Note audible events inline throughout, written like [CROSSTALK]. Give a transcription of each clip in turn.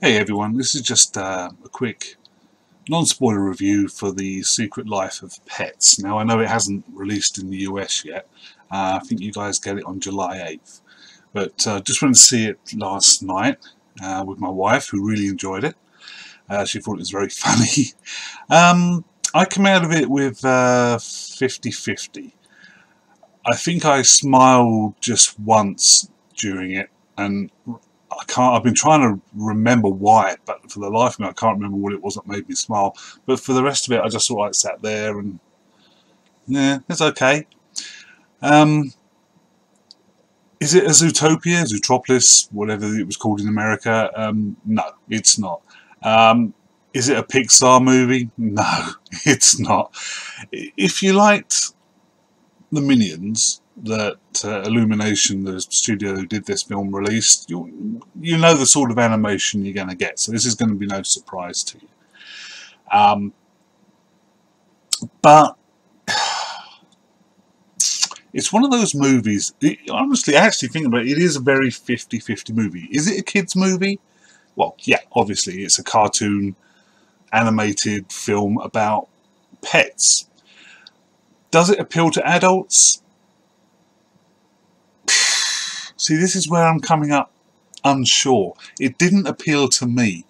Hey everyone, this is just uh, a quick non-spoiler review for The Secret Life of Pets. Now I know it hasn't released in the US yet, uh, I think you guys get it on July 8th, but uh, just went to see it last night uh, with my wife who really enjoyed it. Uh, she thought it was very [LAUGHS] funny. um, I come out of it with 50-50. Uh, I think I smiled just once during it and I can't. I've been trying to remember why, but for the life of me, I can't remember what it was that made me smile. But for the rest of it, I just sort of like sat there and yeah, it's okay. Um, is it a Zootopia, Zootropolis, whatever it was called in America? Um, no, it's not. Um, is it a Pixar movie? No, [LAUGHS] it's not. If you liked the Minions, that uh, Illumination, the studio who did this film, released, you, you know the sort of animation you're going to get. So this is going to be no surprise to you. Um, but [SIGHS] it's one of those movies, it, honestly, actually think about it, it is a very 50-50 movie. Is it a kid's movie? Well, yeah, obviously, it's a cartoon animated film about pets. Does it appeal to adults? See, this is where I'm coming up unsure. It didn't appeal to me,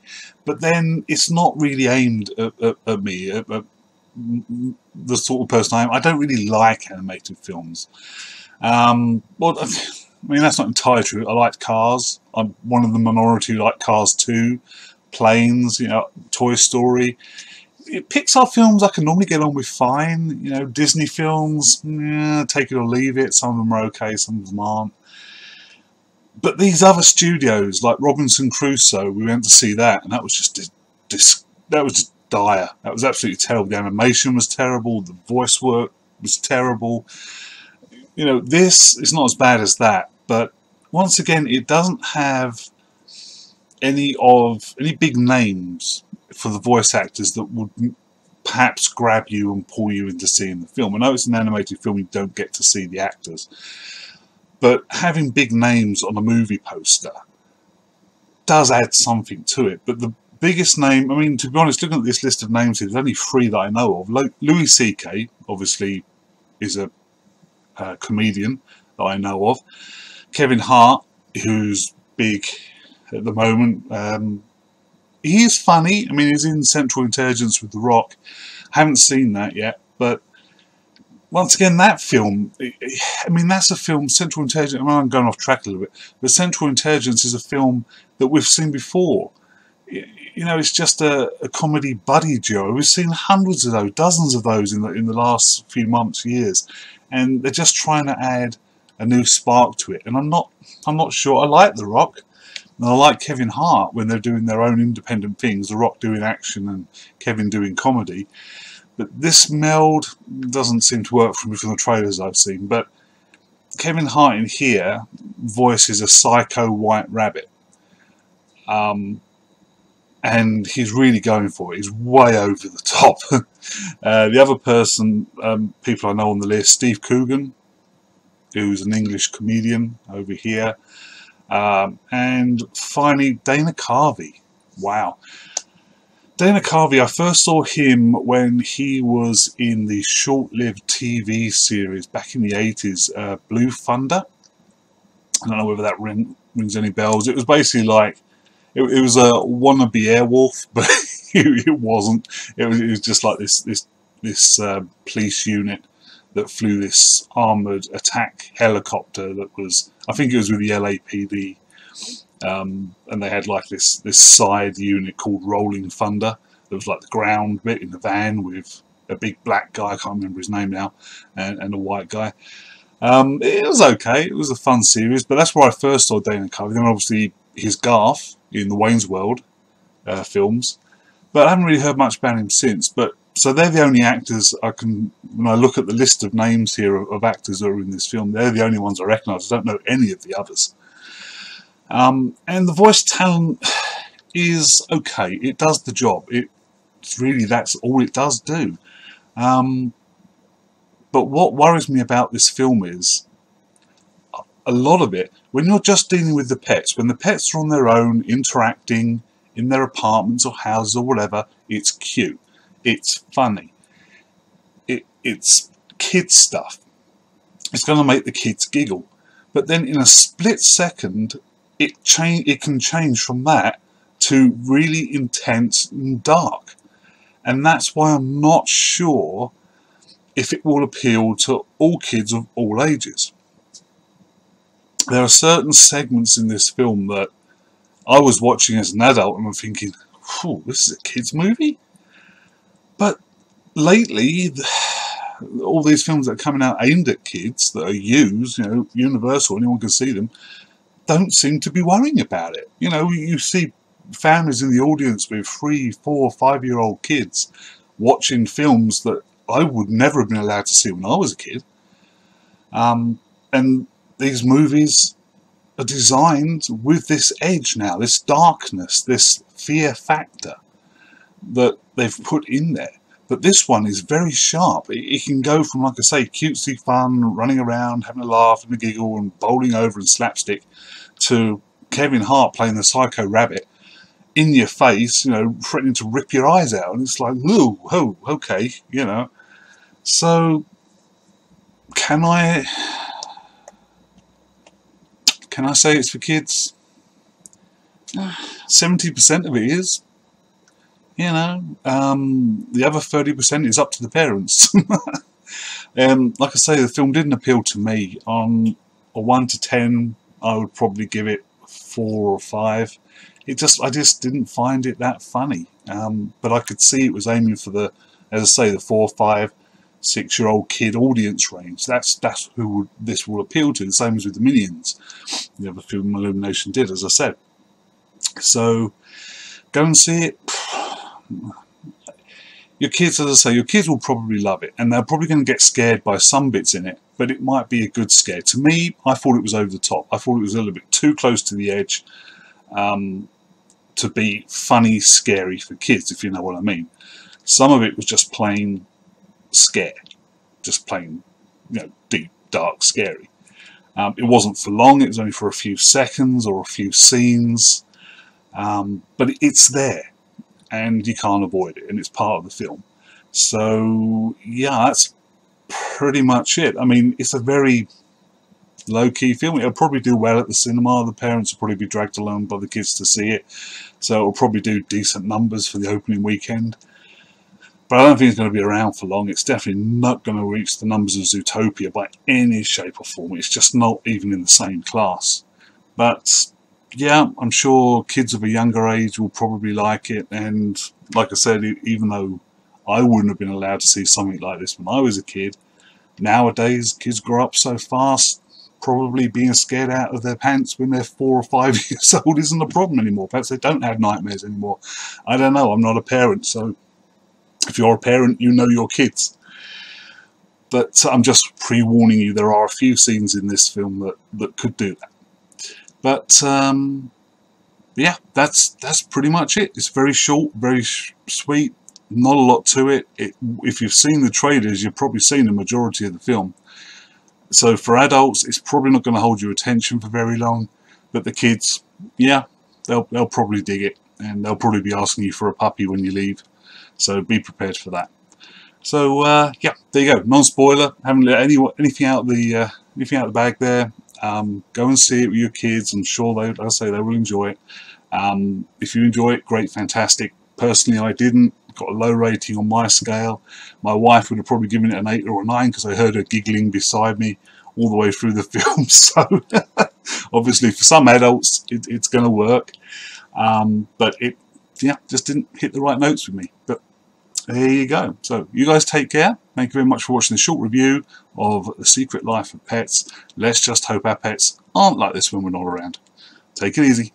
but then it's not really aimed at, at, at me, at, the sort of person I am. I don't really like animated films. Um, well, [LAUGHS] I mean, that's not entirely true. I like Cars. I'm one of the minority who like Cars 2, Planes, you know, Toy Story. Pixar films I can normally get on with fine. You know, Disney films, take it or leave it. Some of them are okay, some of them aren't. But these other studios, like Robinson Crusoe, we went to see that, and that was just dis that was just dire. That was absolutely terrible. The animation was terrible. The voice work was terrible. You know, this is not as bad as that, but once again, it doesn't have any of any big names for the voice actors that would perhaps grab you and pull you into seeing the film. I know it's an animated film; you don't get to see the actors. But having big names on a movie poster does add something to it. But the biggest name, I mean, to be honest, looking at this list of names, there's only three that I know of. Louis C.K. obviously is a, comedian that I know of. Kevin Hart, who's big at the moment. Um, he funny. I mean, he's in Central Intelligence with The Rock. Haven't seen that yet, but once again, that film, I mean, that's a film, Central Intelligence, I mean, I'm going off track a little bit, but Central Intelligence is a film that we've seen before. You know, it's just a, a comedy buddy duo. We've seen hundreds of those, dozens of those in the, in the last few months, years, and they're just trying to add a new spark to it. And I'm not, I'm not sure. I like The Rock, and I like Kevin Hart when they're doing their own independent things. The Rock doing action and Kevin doing comedy. But this meld doesn't seem to work for me from the trailers I've seen. But Kevin Hart in here voices a psycho white rabbit. Um, and he's really going for it. He's way over the top. [LAUGHS] uh, the other person, um, people I know on the list, Steve Coogan, who's an English comedian over here. Um, and finally, Dana Carvey. Wow. Dana Carvey, I first saw him when he was in the short-lived TV series back in the 80s, uh, Blue Thunder. I don't know whether that ring, rings any bells. It was basically like, it, it was a wannabe Airwolf, [LAUGHS] but it, wasn't. It was, it was just like this this this uh, police unit that flew this armoured attack helicopter that was, I think it was with the LAPD um, and they had like this this side unit called Rolling Thunder. There was like the ground bit in the van with a big black guy, I can't remember his name now, and, and a white guy. Um, it was okay, it was a fun series, but that's where I first saw Dana Carvey. Then obviously his Garth in the Wayne's World uh, films, but I haven't really heard much about him since. But so they're the only actors I can, when I look at the list of names here of, of actors that are in this film, they're the only ones I recognise. I don't know any of the others. Um, and the voice talent is okay. It does the job. It, it's really that's all it does do. Um, but what worries me about this film is a lot of it, when you're just dealing with the pets, when the pets are on their own, interacting in their apartments or houses or whatever. It's cute. It's funny. It, it's kid stuff. It's going to make the kids giggle. But then in a split second, it change. It can change from that to really intense and dark. And that's why I'm not sure if it will appeal to all kids of all ages. There are certain segments in this film that I was watching as an adult and I'm thinking, this is a kids' movie? But lately, [SIGHS] all these films that are coming out aimed at kids that are used, you know, universal, anyone can see them, don't seem to be worrying about it. You know, you see families in the audience with three, four, five year old kids watching films that I would never have been allowed to see when I was a kid. Um, and these movies are designed with this edge now, this darkness, this fear factor that they've put in there. But this one is very sharp. It, it, can go from, like I say, cutesy fun, running around, having a laugh and a giggle and bowling over and slapstick, to Kevin Hart playing the psycho rabbit in your face, you know, threatening to rip your eyes out. And it's like, ooh, oh, okay, you know. So, can I can I say it's for kids? [SIGHS] 70% of it is. You know, um, the other 30% is up to the parents. [LAUGHS] um, like I say, the film didn't appeal to me. On a 1 to 10, I would probably give it 4 or 5. It just, I just didn't find it that funny. Um, but I could see it was aiming for the, as I say, the 4 or 5 six-year-old kid audience range. That's that's who would, this will appeal to. The same as with the Minions, the other film Illumination did, as I said. So go and see it. Your kids, as I say, your kids will probably love it, and they're probably going to get scared by some bits in it, but it might be a good scare. To me, I thought it was over the top. I thought it was a little bit too close to the edge um, to be funny, scary for kids, if you know what I mean. Some of it was just plain scare, just plain, you know, deep, dark, scary. Um, it wasn't for long, it was only for a few seconds or a few scenes, um, but it's there, and you can't avoid it, and it's part of the film. So, yeah, that's pretty much it. I mean, it's a very low-key film. It'll probably do well at the cinema. The parents will probably be dragged along by the kids to see it. So it'll probably do decent numbers for the opening weekend. But I don't think it's going to be around for long. It's definitely not going to reach the numbers of Zootopia by any shape or form. It's just not even in the same class. But yeah, I'm sure kids of a younger age will probably like it. And like I said, even though I wouldn't have been allowed to see something like this when I was a kid, nowadays kids grow up so fast, probably being scared out of their pants when they're four or five [LAUGHS] years old isn't a problem anymore. Perhaps they don't have nightmares anymore. I don't know. I'm not a parent, so if you're a parent, you know your kids. But I'm just pre-warning you, there are a few scenes in this film that, that could do that. But, um, yeah, that's that's pretty much it. It's very short, very sweet, not a lot to it. it. If you've seen the trailers, you've probably seen the majority of the film. So for adults, it's probably not going to hold your attention for very long. But the kids, yeah, they'll, they'll probably dig it. And they'll probably be asking you for a puppy when you leave. So be prepared for that. So uh, yeah, there you go. Non-spoiler. Haven't let any anything out the uh, anything out the bag there. Um, go and see it with your kids. I'm sure they, like I say, they will enjoy it. Um, if you enjoy it, great, fantastic. Personally, I didn't. Got a low rating on my scale. My wife would have probably given it an eight or a nine because I heard her giggling beside me all the way through the [LAUGHS] film. So [LAUGHS] obviously, for some adults, it, it's going to work. Um, but it, yeah, just didn't hit the right notes with me. But there you go. So you guys take care. Thank you very much for watching the short review of The Secret Life of Pets. Let's just hope our pets aren't like this when we're not around. Take it easy.